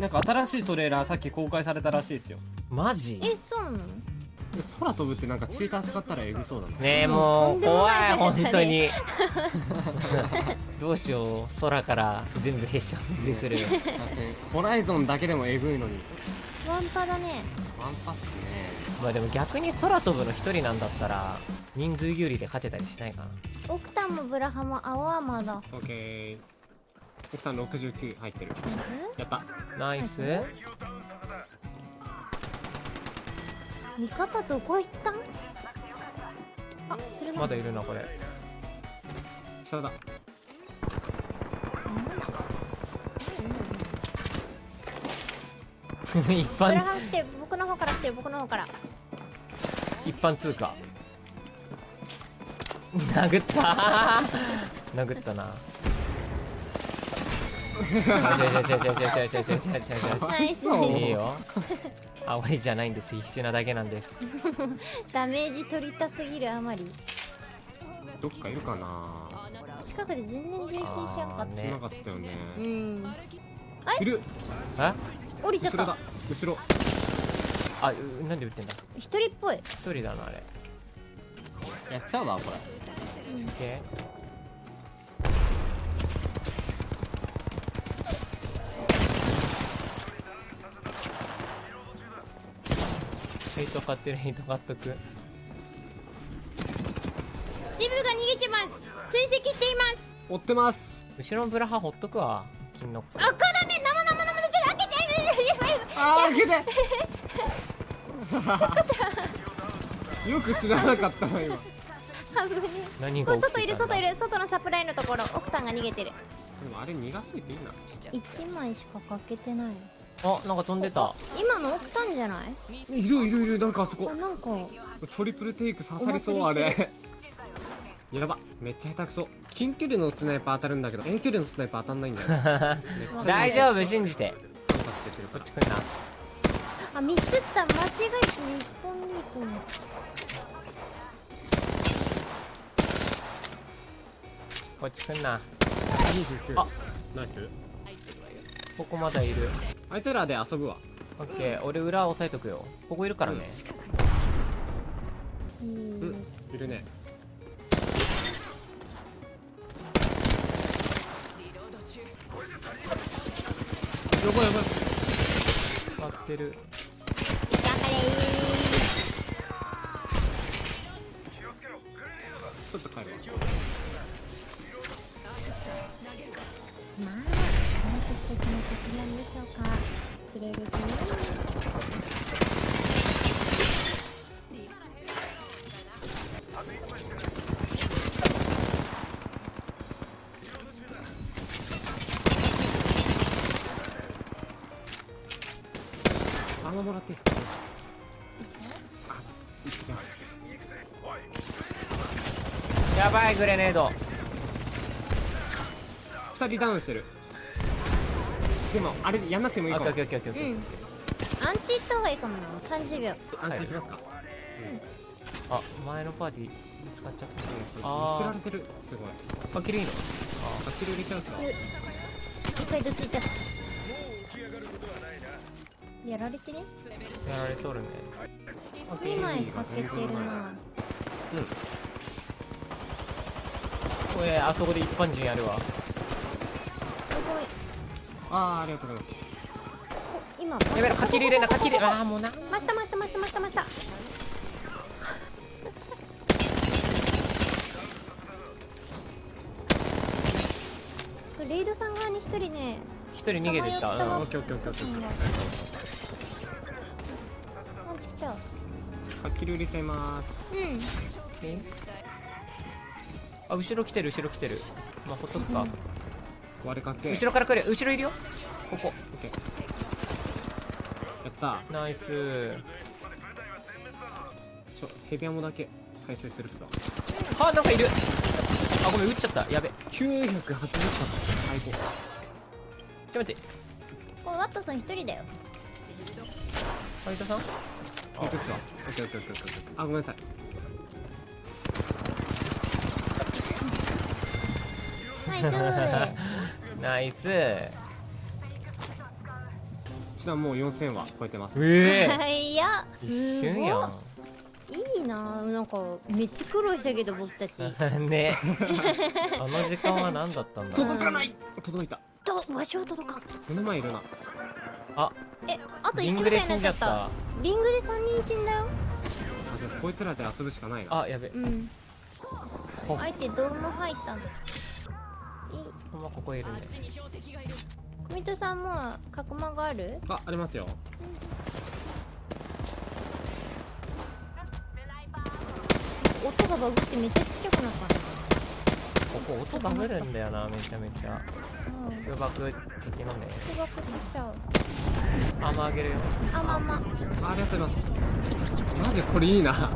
なんか新しいトレーラーさっき公開されたらしいですよ。マジ？えそうなの？空飛ぶってなんかチーター使ったらエグそうだねねえもう怖ないい本当に。速 どうしよう空から全部へっしゃ出てくる。確かにホライゾンだけでもエグいのに。ワンパだね。ワンパスね。まあでも逆に空飛ぶの一人なんだったら人数有利で勝てたりしないかな。オクタンもブラハも青アーマーだ。オッケー奥さん69入ってる。やった。ナイス。味方どこ行ったん？あそまだいるなこれ。下だ。一般。僕の方から来てる僕の方から。一般通過 殴った。殴ったないいよ。青いじゃないんです。必死なだけなんです。ダメージ取りたすぎるあまり。どっかいるかな。近くで全然重心しやんかっあーね。いなかったよね。たうん。いる。え？降りちゃった。後ろあうなんで撃ってんだ？一人っぽい。一人だなあれ。やっちゃうわこれ。オッケーヘイト買ってるヘイト買っとく。ジムが逃げてます。追跡しています。追ってます。後ろのブラハほっとくわ金の子赤ダメ生生生ちょっと開けてあー開けてよく知らなかったな今危ね何これが外いる外いる外のサプライのところオクタンが逃げてるでもあれ逃がしといていいな1枚しか欠けてないあなんか飛んでた。今のオクタンじゃない？いるいるいるなんかあそこ。あなんか。トリプルテイク刺さりそうあれ。やばめっちゃ下手くそ。近距離のスナイパー当たるんだけど遠距離のスナイパー当たんないんだよ。大丈夫信じて。3発出てるから。こっち来んな。あミスった間違えてリスポンリーコンこっち来んな。29あ。ナイスここまだいる。あいつらで遊ぶわ。オッケー。俺裏押さえとくよ。ここいるからね。ううんんいるね。やばいやばい待ってるもらっていいですか？やばいグレネード。2人ダウンしてる。でもあれやんなくてもいいかも。ケーオッケーオッケーオッケー。うん。アンチ行った方がいいかもな。30秒。アンチいきますかあ前のパーティー見つかっちゃった見捨てあられてる。すごい。ーあ切るいいの？あキル入れちゃうんすか？一回どっち行っちゃった？やられてねやられとるね。2枚かけてるな。これあそこで一般人やるわ。すごい。あーありがとうございます。お今やめろかき入れなかき入れああもうな。ましたましたましたましたました。レイドさん側に一人ね一人逃げてきた。うんオッケーオッケーオッケーオッケーちゃう。あキル入れちゃいます。うん。え？あ後ろ来てる後ろ来てる。まあほっとくか。割れかけ。後ろから来る。後ろいるよ。ここ。オッケーやった。ナイス。ちょヘビアモだけ回収するっすわ。あなんかいる。あごめん撃っちゃった。やべ。ちょ980発最高。っと待って。これワットソン一人だよ。ファイトさん？いくっすわオッケーオッケーオッケーオッケーオッケー。あごめんなさい。ナイスナイス。ちらもう4000は超えてます。ええいやす一瞬やん。ごい。いいな。なんかめっちゃ苦労したけど僕たち。ね。あの時間は何だったんだ届かない。届いた。とわしは届かん。目の前いるな。あえあと1リンみグで死んじゃった。いになっちゃったたリングで3人死んだよ。あじゃあこいつらで遊ぶしかないな。あやべ。うん。ほ相手ドーム入ったのい。ほんまここいるね。組人さんも角間がある？あありますよ。音がバグってめっちゃちっちゃくなった。なここ音バグるんだよなめちゃめちゃ。うん空爆的のね。すごくなっちゃう。アームあげるよ。あまあまあありがとうございます。マジこれいいな。行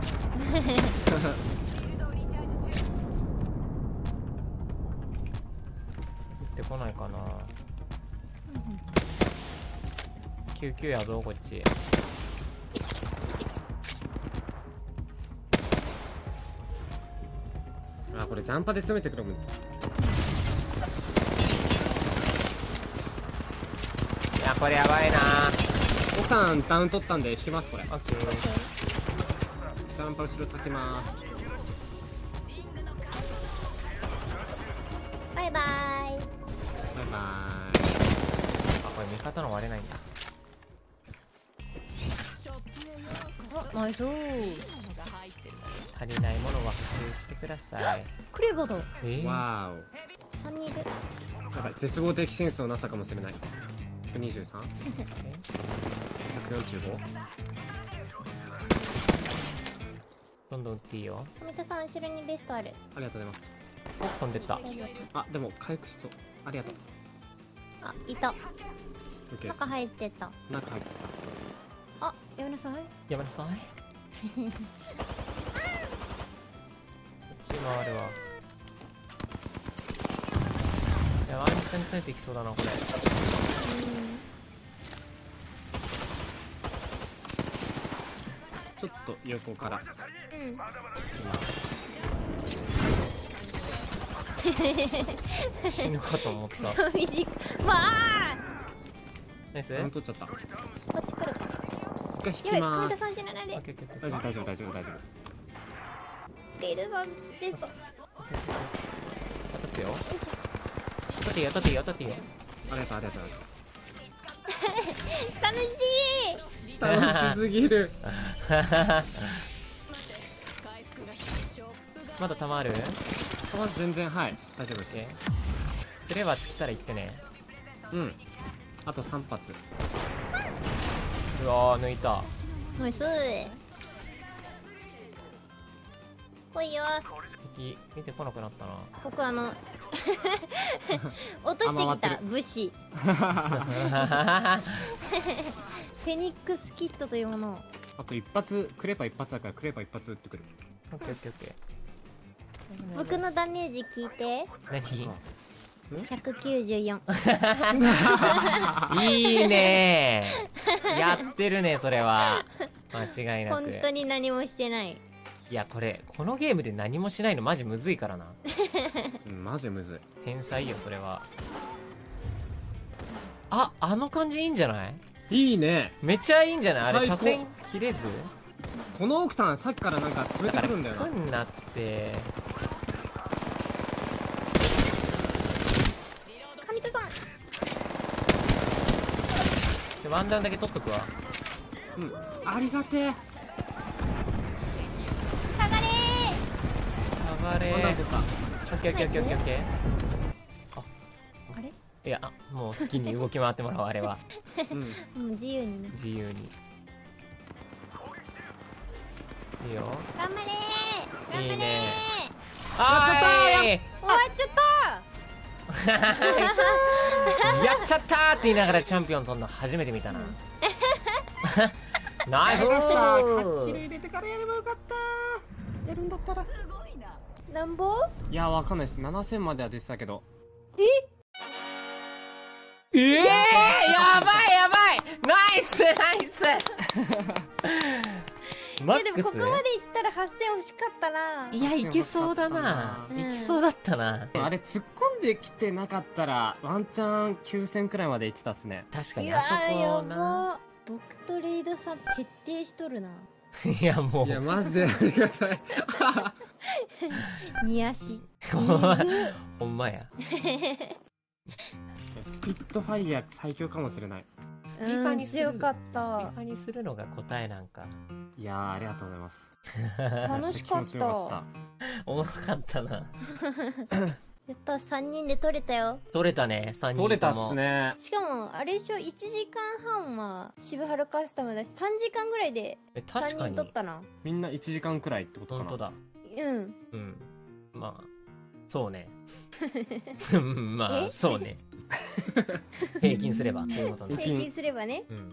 ってこないかな。救急やどうこっちジャンパで攻めてくるもん。いやこれやばいな。奥さんダウン取ったんで引きますこれ。ジオッケー。ャンパ後ろ立きます。バイバイ。バイバあこれ味方の割れないんだ。あナイス。足りないものは補充してくださいクレバだえー、わ3人いる。やばい絶望的センスのなさかもしれない。123?145? どんどん撃っていいよ。富田さん後ろにベストある。ありがとうございます。お飛んでった。あでも回復しそう。ありがとう。あいた。中入ってた。中入ってあやめなさいやめなさい こっち回るわいやワンチャンについてきそうだなこれ。ちょっと横から。うん。死ぬかと思った。そう短いわあナイス。ダウン取っちゃった。こっち来るか。一回引きやばいます富田さん死なないで。オッケーオッケーオッケ大丈夫大丈夫大丈夫大丈レイドさんベスト。よー渡すよ。いし取っていいよ取っていいよ。取っていいよ夫ありがとうありがとう。楽しい。楽しすぎる。まだ弾ある？まず全然はい。大丈夫です。クレバー尽きたら行ってね。うん。あと3発。うわー抜いた。ナイス来いよ。敵見てこなくなったな。僕あの 落としてきた武士。フェニックスキットというものを。あと一発クレーパー一発だからクレーパー一発撃ってくる。オッケーオッケーオッケ 僕のダメージ聞いて。ー194何いいね。ーやってるねそれは。間違いな本く当に何もしてないいやこれこのゲームで何もしないのマジむずいからな。うんマジむずい。天才よそれは。ああの感じいいんじゃない？いいね。めちゃいいんじゃない？あれ車線切れず？この奥さんさっきからなんか連れてくるんだよなふんなって上戸さん。でワンダウンだけ取っとくわ。うん。ありがてえ下がれ上がれオッケーオッケーオッケーオッケーオッケー。あ。れ？いやあもう好きに動き回ってもらおうあれは。うん。もう自由に。ね自由に。いいよ。頑張れいいね。あー。い。終わっちゃった やっちゃったーって言いながらチャンピオン取るの初めて見たな。ナイス。やりましたかっきりー入れてからやればよかったやるんだったらなんぼ？いやわかんないです。7000までは出てたけど。え？えー、やばいやばい。ナイスナイス。マックスいやでもここまでいったら8000惜しかったな。いやいけそうだな。うん。いけそうだったな。あれ突っ込んできてなかったらワンチャン9000くらいまで行ってたっすね。確かにあそこな。ば。僕とレイドさん徹底しとるな。いやもう。いやマジでありがたい ニアシほんまや。スピットファイヤー最強かもしれない。スピファうんに強かっスピたファにするのが答えなんか。いやーありがとうございます。楽しかっめちゃ気持ちよかた。おもろかったな。やった3人で撮れたよ。取れたね3人取れたっすね。しかもあれでしょ1時間半は渋春カスタムだし3時間ぐらいでえ3人確かに。撮ったな。みんな1時間くらいってことかな。本当だうん。うん。まあそうね。うんまあえ？そうね。平均すれば。ということね。平平均すればね。うん